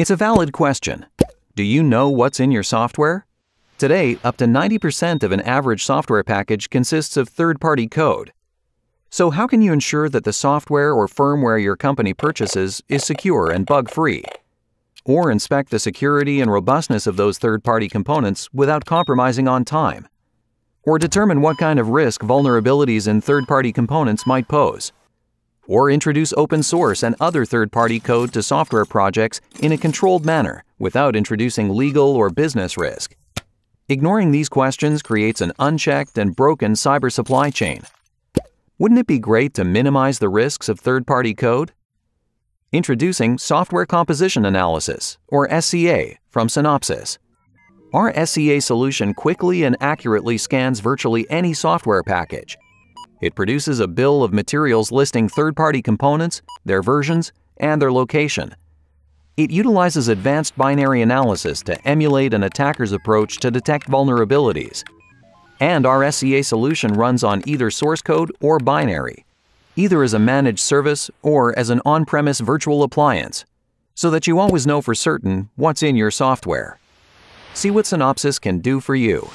It's a valid question. Do you know what's in your software? Today, up to 90% of an average software package consists of third party code. So, how can you ensure that the software or firmware your company purchases is secure and bug free? Or inspect the security and robustness of those third party components without compromising on time? Or determine what kind of risk vulnerabilities in third party components might pose? Or introduce open source and other third party code to software projects in a controlled manner without introducing legal or business risk. Ignoring these questions creates an unchecked and broken cyber supply chain. Wouldn't it be great to minimize the risks of third party code? Introducing Software Composition Analysis, or SCA, from Synopsys. Our SCA solution quickly and accurately scans virtually any software package it produces a bill of materials listing third party components, their versions, and their location. It utilizes advanced binary analysis to emulate an attacker's approach to detect vulnerabilities. And our SCA solution runs on either source code or binary, either as a managed service or as an on premise virtual appliance, so that you always know for certain what's in your software. See what Synopsys can do for you.